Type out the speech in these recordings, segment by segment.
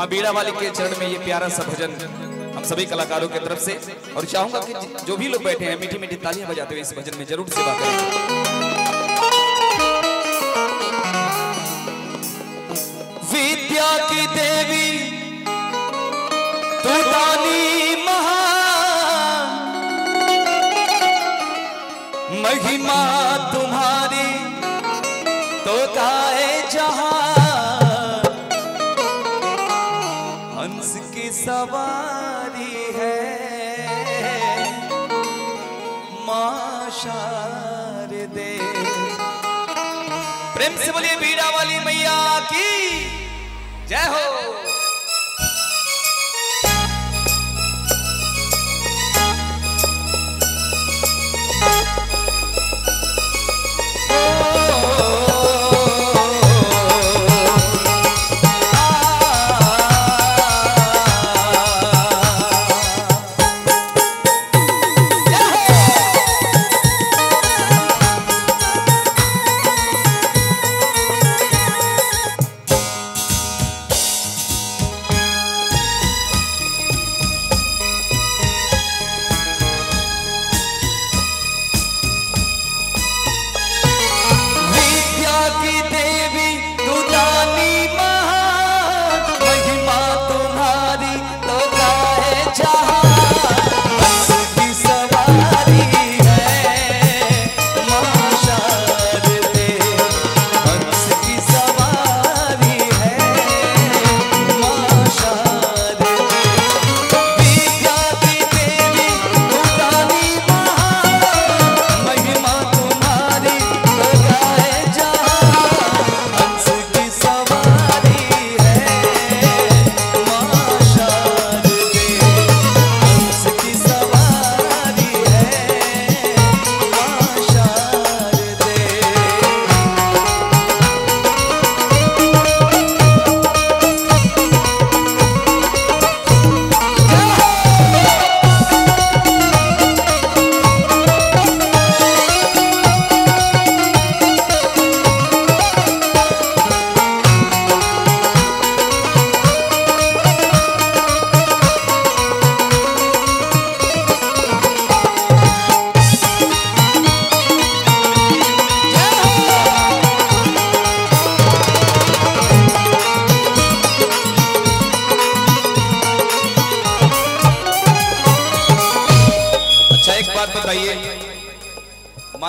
माँ बीड़ा वाली के चरण में ये प्यारा सा भजन हम सभी कलाकारों की तरफ़ से, और चाहूँगा कि जो भी लोग बैठे हैं मीठी मीठी तालियाँ बजाते हुए इस भजन में ज़रूर सेवा करें। विद्या की देवी तू दानी महान, महिमा तुम्हारी तो गाए शारदे प्रेम से बोलिए बीड़ा वाली मैया की। जय हो।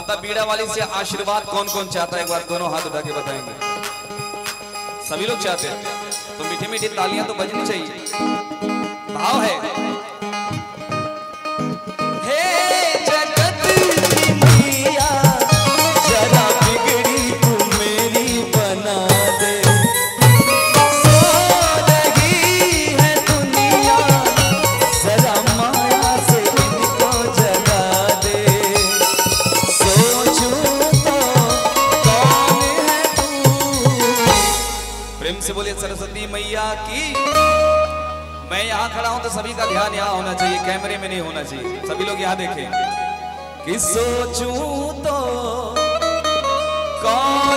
माता बीड़ा वाली से आशीर्वाद कौन कौन चाहता है? एक बार दोनों हाथ उठा के बताएँगे। सभी लोग चाहते हैं। तो मीठी मीठी तालियाँ तो बजनी चाहिए। भाव है। सरस्वती मैया की। मैं यहाँ खड़ा हूँ तो सभी का ध्यान यहाँ होना चाहिए, कैमरे में नहीं होना चाहिए। सभी लोग यहाँ देखें। कि सोचूं तो कौन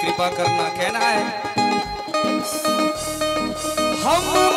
कृपा करना कहना है। हम